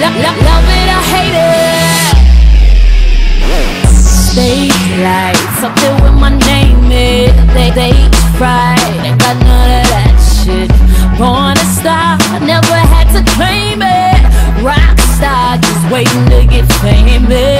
love, it or hate it. Stage up there where my name is. They stage fright, ain't got none of that shit. Born a star, never had to claim it. Rock star, just waiting to get famous.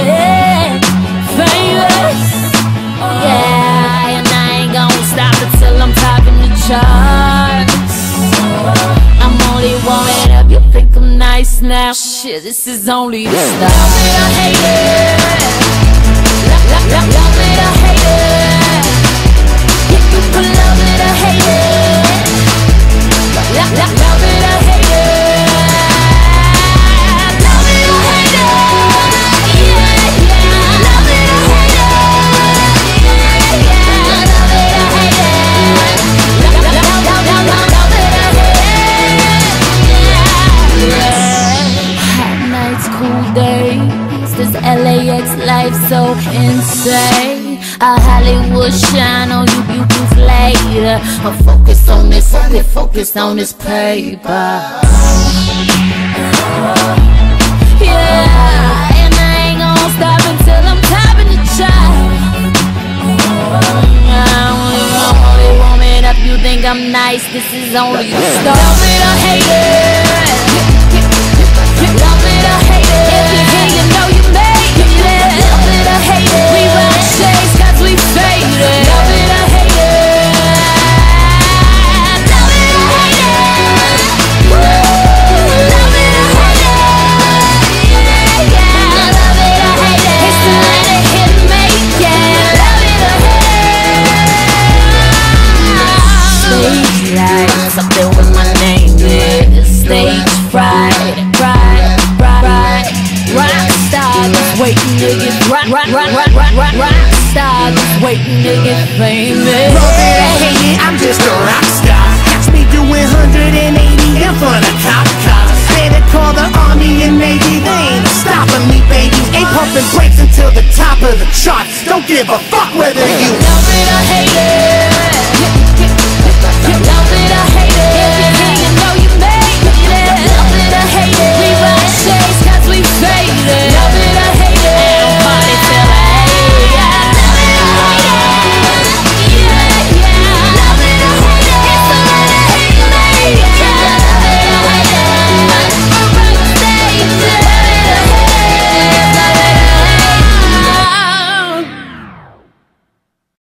Now? Shit, this is only the start. Life so insane. A Hollywood shine on you, you proof later. I'm focused on this, focus, focused on this paper. Yeah, and I ain't gonna stop until I'm topping the chart. Only warming up. You think I'm nice? This is only the start. Waiting to get rock, rock, rock, rock, rock, rock, rock star just waiting to get famous. Love it or hate it, I'm just a rock star. Catch me doing 180 in front of cop cars. Better call the army and navy, they ain't stopping me, baby. Ain't pumping brakes until the top of the charts. Don't give a fuck whether you Love it or hate it.